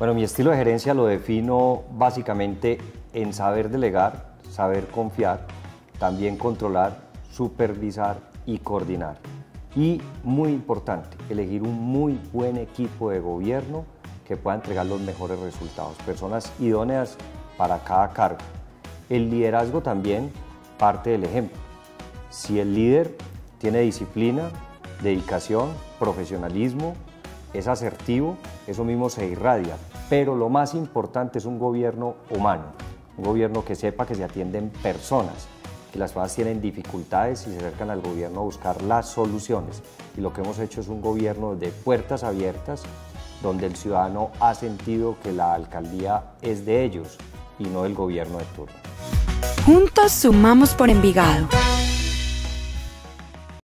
Bueno, mi estilo de gerencia lo defino básicamente en saber delegar, saber confiar, también controlar, supervisar y coordinar. Y muy importante, elegir un muy buen equipo de gobierno que pueda entregar los mejores resultados, personas idóneas para cada cargo. El liderazgo también parte del ejemplo. Si el líder tiene disciplina, dedicación, profesionalismo, es asertivo, eso mismo se irradia. Pero lo más importante es un gobierno humano, un gobierno que sepa que se atienden personas, que las personas tienen dificultades y se acercan al gobierno a buscar las soluciones. Y lo que hemos hecho es un gobierno de puertas abiertas, donde el ciudadano ha sentido que la alcaldía es de ellos y no del gobierno de turno. Juntos sumamos por Envigado.